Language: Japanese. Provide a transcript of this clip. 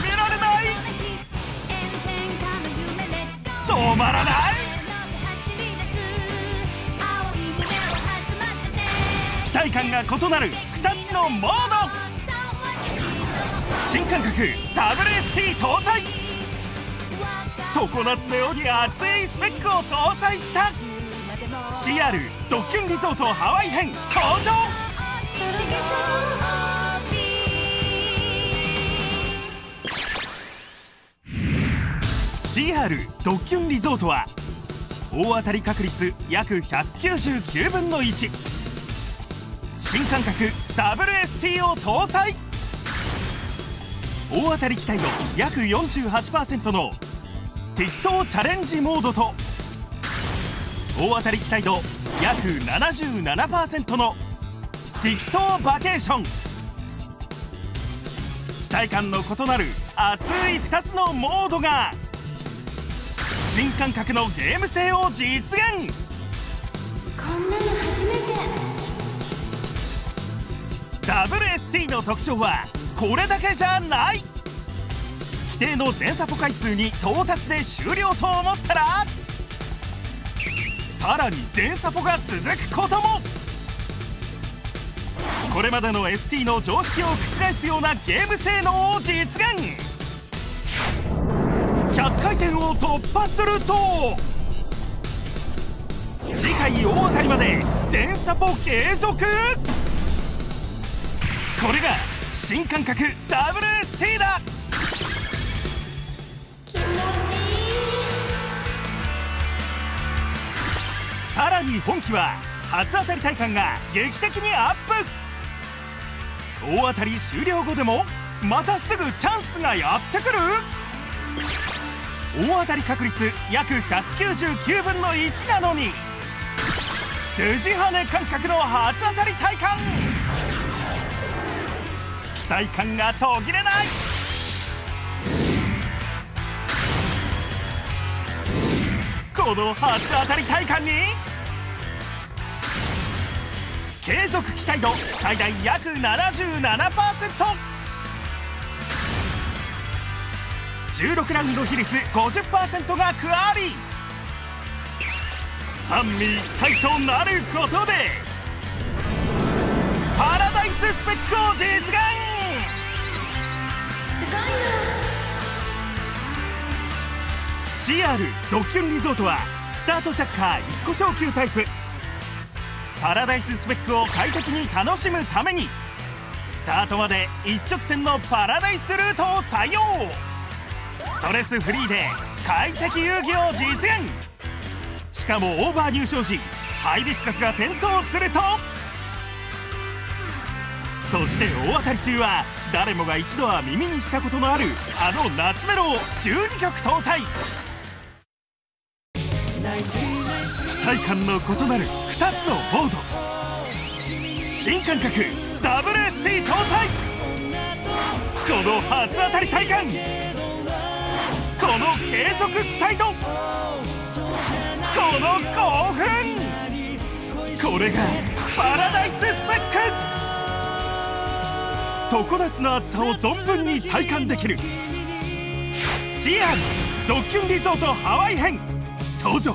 められない。止まらない。期待感が異なる2つのモード。新感覚 WST 搭載。常夏のように熱いスペックを搭載した。CR ドッキンリゾートハワイ編登場。CR ドッキュンリゾートは大当たり確率約199分の1新感覚 WST を搭載。大当たり期待度約48%の適当チャレンジモードと大当たり期待度約77%の適当バケーション。期待感の異なる熱い2つのモードが。新感覚のゲーム性を実現。こんなの初めて WST の特徴はこれだけじゃない。規定の電サポ回数に到達で終了と思ったらさらに電サポが続くことも。これまでの ST の常識を覆すようなゲーム性能を実現。を突破すると次回大当たりまで電サポ継続これが新感覚 WST だ気持ちいいさらに本機は初当たり体感が劇的にアップ。大当たり終了後でもまたすぐチャンスがやってくる。大当たり確率約199分の1なのに。デジハネ感覚の初当たり体感。期待感が途切れない。この初当たり体感に。継続期待度最大約77% 16ラウンド比率50%が加わり三位一体となることでパラダイススペックを実現。すごいよ CR ドッキュンリゾートはスタートチャッカー1個昇級タイプ。パラダイススペックを快適に楽しむためにスタートまで一直線のパラダイスルートを採用。ストレスフリーで快適遊戯を実現。しかもオーバー入賞時ハイビスカスが点灯すると。そして大当たり中は誰もが一度は耳にしたことのあるあの夏メロを12曲搭載。期待感の異なる2つのモード。新感覚 WST 搭載。この初当たり体感。この継続期待度この興奮。これがパラダイススペック。常夏の暑さを存分に体感できる。シアンドッキュンリゾートハワイ編。登場。